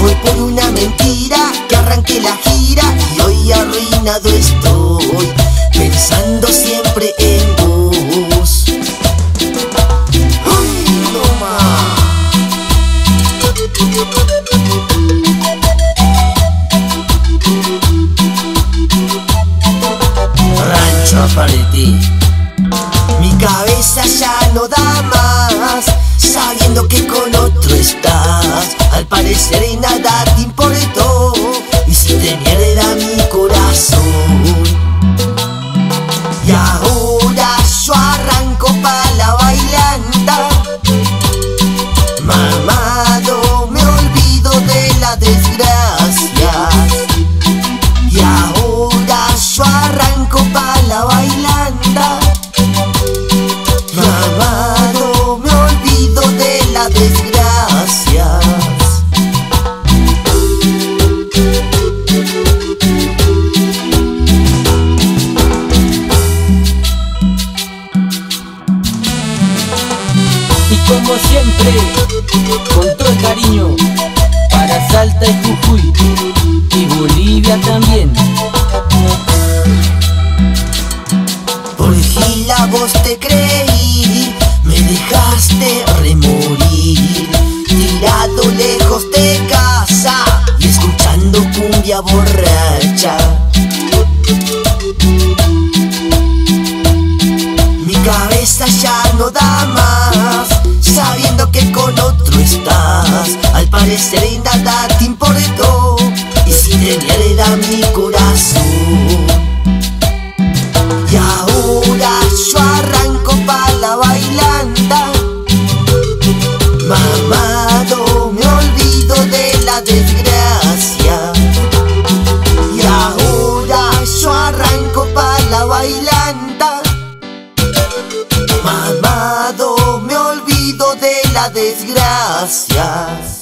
Fue por una mentira que arranqué la gira y hoy arruinado estoy, pensando siempre en vos. ¡Uy, toma! Rancho para ti. Mi cabeza ya no da más. Como siempre, con todo el cariño, para Salta y Jujuy, y Bolivia también. Por gila vos te creí Me dejaste remorir Tirado lejos de casa Y escuchando cumbia borracha Y nada te importó Y si te hereda mi corazón. Y ahora yo arranco pa' la bailanta. Mamado, me olvido de la desgracia. Y ahora yo arranco pa' la bailanta. Mamado, me olvido de las desgracias